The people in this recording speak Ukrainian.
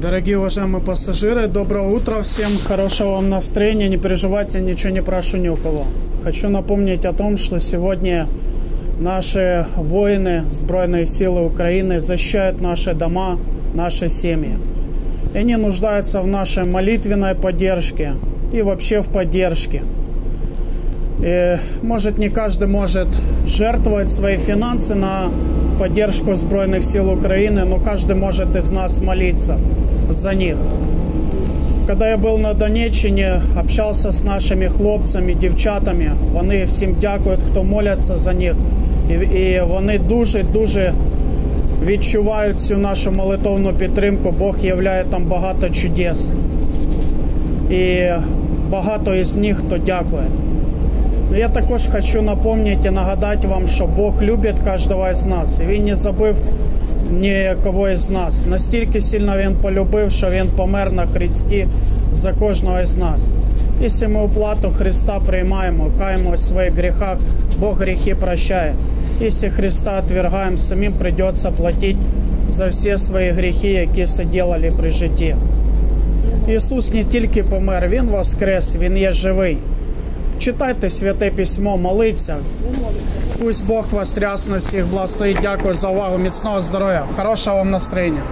Дорогие уважаемые пассажиры, доброе утро всем, хорошего вам настроения, не переживайте, ничего не прошу ни у кого. Хочу напомнить о том, что сегодня наши воины, Сбройные силы Украины защищают наши дома, наши семьи. И они нуждаются в нашей молитвенной поддержке и вообще в поддержке. И, может, не каждый может жертвовать свои финансы на поддержку Збройных сил Украины, но каждый может из нас молиться за них. Когда я був на Донеччині, общався з нашими хлопцями, дівчатами, вони всім дякують, хто моляться за них. І, і вони дуже-дуже відчувають цю нашу молитовну підтримку. Бог являє там багато чудес. І багато із них хто дякує. Но я також хочу напомнити і нагадати вам, що Бог любить кожного із нас. І Він не забив нікого із нас. Настільки сильно він полюбив, що він помер на Христі за кожного із нас. Якщо ми оплату Христа приймаємо, каємося в своїх гріхах, Бог гріхи прощає. Якщо Христа отвергаємо, самим придеться платити за всі свої гріхи, які сиділи при житті. Ісус не тільки помер, Він воскрес, Він є живий. Читайте святе письмо, молиться. Пусть Бог вас рясно всіх благословить. Дякую за увагу. Міцного здоров'я. Хорошого вам настроєння.